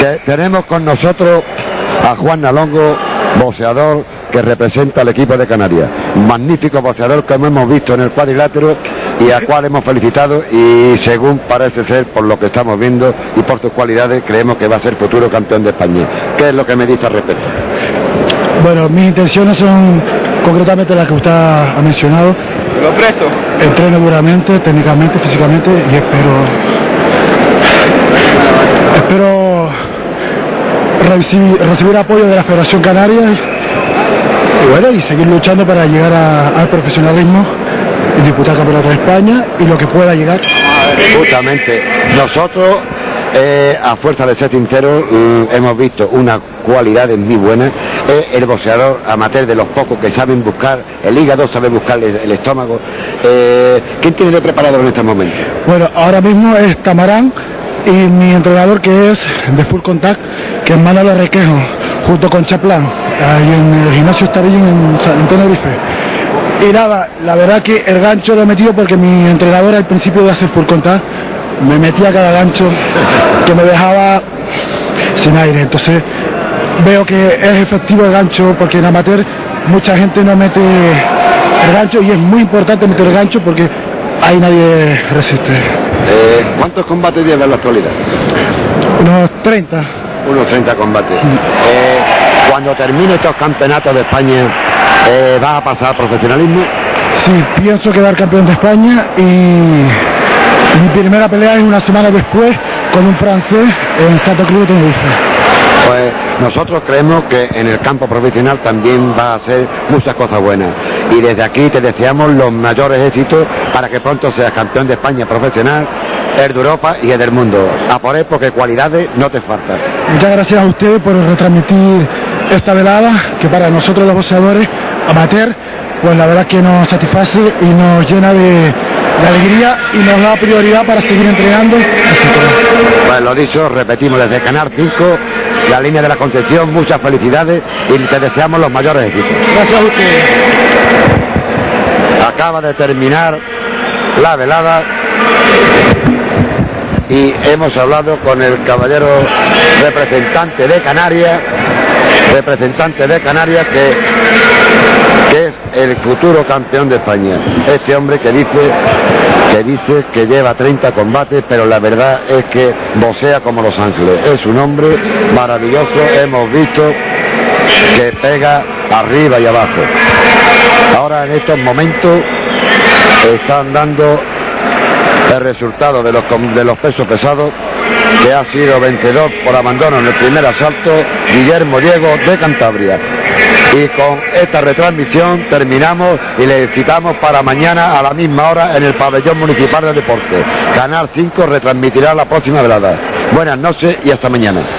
Te- tenemos con nosotros a Juan Nalongo, boxeador que representa al equipo de Canarias. Magnífico boxeador como hemos visto en el cuadrilátero y al cual hemos felicitado y según parece ser por lo que estamos viendo y por sus cualidades creemos que va a ser futuro campeón de España. ¿Qué es lo que me dice al respecto? Bueno, mis intenciones son concretamente las que usted ha mencionado. Lo presto. Entreno duramente, técnicamente, físicamente y espero recibir, recibir apoyo de la Federación Canaria y bueno y seguir luchando para llegar a- al profesionalismo y disputar campeonato de España y lo que pueda llegar. Justamente, nosotros, eh, a fuerza de ser sinceros, mm, hemos visto unas cualidades muy buenas. Es el boxeador amateur de los pocos que saben buscar, el hígado sabe buscar el, el estómago. Eh, ¿Quién tiene de preparado en este momento? Bueno, ahora mismo es Tamarán y mi entrenador que es de Full Contact, que es Manolo Requejo, junto con Chaplán, ahí en el gimnasio Estarillín en, en Tenerife. Y nada, la verdad que el gancho lo he metido porque mi entrenador al principio de hacer Full Contact me metía cada gancho que me dejaba sin aire. Entonces veo que es efectivo el gancho porque en amateur mucha gente no mete el gancho y es muy importante meter el gancho porque ahí nadie resiste. Eh, ¿Cuántos combates lleva en la actualidad? Unos 30. Unos 30 combates. Eh, cuando termine estos campeonatos de España, eh, ¿va a pasar al profesionalismo? Sí, pienso quedar campeón de España y mi primera pelea es una semana después con un francés en Santa Cruz de Tenerife. Pues nosotros creemos que en el campo profesional también va a hacer muchas cosas buenas. Y desde aquí te deseamos los mayores éxitos para que pronto seas campeón de España profesional, el de Europa y el del mundo. A por él porque cualidades no te faltan. Muchas gracias a ustedes por retransmitir esta velada que para nosotros los boxeadores amateur, pues la verdad que nos satisface y nos llena de, de alegría y nos da prioridad para seguir entrenando. Que, Pues lo dicho, repetimos desde Canal 5, la línea de la Concepción, muchas felicidades y te deseamos los mayores éxitos. gracias a ustedes. Acaba de terminar la velada y hemos hablado con el caballero representante de Canarias, representante de Canarias que, que es el futuro campeón de España. Este hombre que dice que dice que lleva 30 combates, pero la verdad es que boxea como Los Ángeles. Es un hombre maravilloso, hemos visto que pega arriba y abajo. Ahora en estos momentos están dando el resultado de los, de los pesos pesados, que ha sido vencedor por abandono en el primer asalto, Guillermo Diego de Cantabria. Y con esta retransmisión terminamos y le citamos para mañana a la misma hora en el pabellón municipal de deporte. Canal 5 retransmitirá la próxima velada. Buenas noches y hasta mañana.